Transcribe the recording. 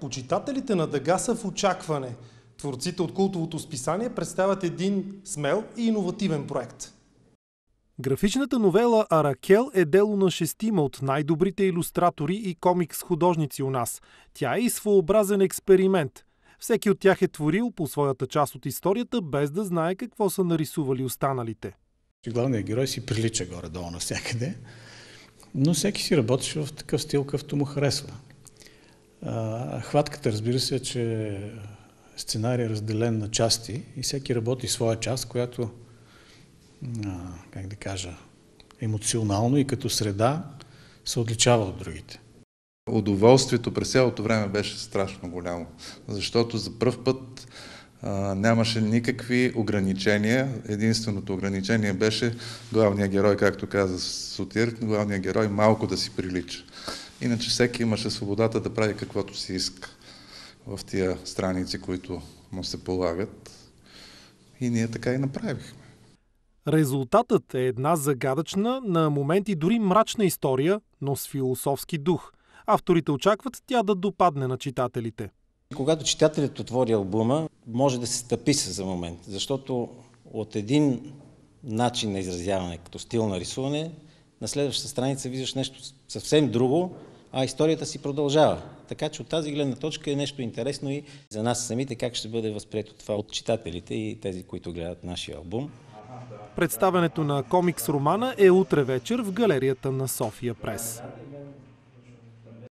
почитателите на Дъга са в очакване. Творците от култовото списание представят един смел и иновативен проект. Графичната новела Аракел е дело на шестима от най-добрите иллюстратори и комикс-художници у нас. Тя е и своеобразен експеримент. Всеки от тях е творил по своята част от историята, без да знае какво са нарисували останалите. Главният герой си прилича горе-долу навсякъде, но всеки си работеше в такъв стил, какъвто му харесва. Хватката, разбира се, е, че сценарий е разделен на части и всеки работи своя част, която, как да кажа, емоционално и като среда се отличава от другите. Удоволствието през цялото време беше страшно голямо, защото за първ път а, нямаше никакви ограничения. Единственото ограничение беше главният герой, както каза Сотир, главният герой малко да си прилича. Иначе всеки имаше свободата да прави каквото си иска в тия страници, които му се полагат. И ние така и направихме. Резултатът е една загадъчна, на моменти дори мрачна история, но с философски дух. Авторите очакват тя да допадне на читателите. Когато читателят отвори албума, може да се стъпи се за момент, защото от един начин на изразяване, като стил на рисуване, на следващата страница виждаш нещо съвсем друго, а историята си продължава. Така че от тази гледна точка е нещо интересно и за нас самите как ще бъде възприето това от читателите и тези, които гледат нашия албум. Представенето на комикс романа е утре вечер в галерията на София Прес.